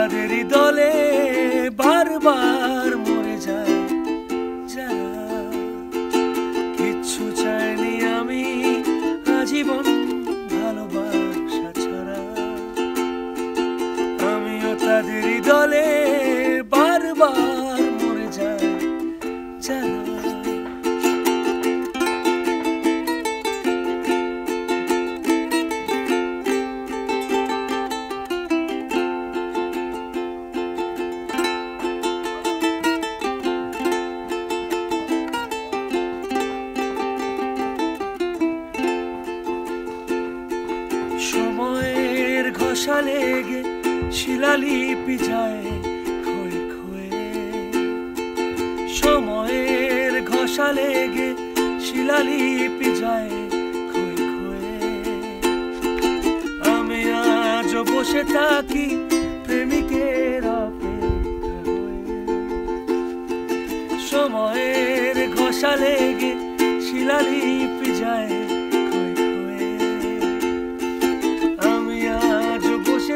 তাদেরই দলে বারবার মরে যায় যারা। কিচ্ছু চাইনি আমি আজীবন ভালোবাসা ছাড়া। আমিও তাদেরই দলে ঘষা লেগে শিলালিপি যায় ক্ষয়ে ক্ষয়ে। সময়ের ঘষা লেগে শিলালিপি যায় ক্ষয়ে ক্ষয়ে। আমি আজ বসে থাকি প্রেমিকের সময়ের ঘষা লেগে শিলালিপি যায়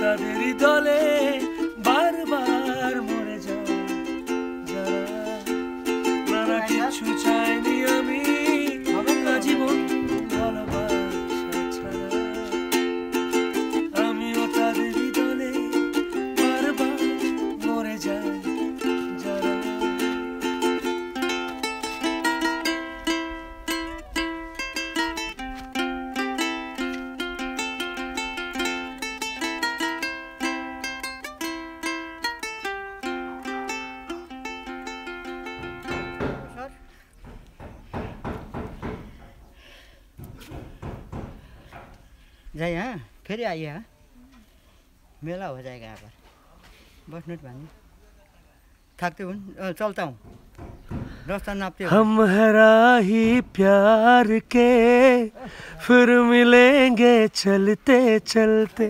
তাদেরই দলে বারবার মরে যায়। যারা নানা কিছু চাইনি जाइए हाँ। फिर आइए हाँ। मेला हो जाएगा यहाँ पर। बस मिनट भन्नु थकते हुन् चलता हूँ। रास्ता नापते हम है प्यार के, फिर मिलेंगे चलते चलते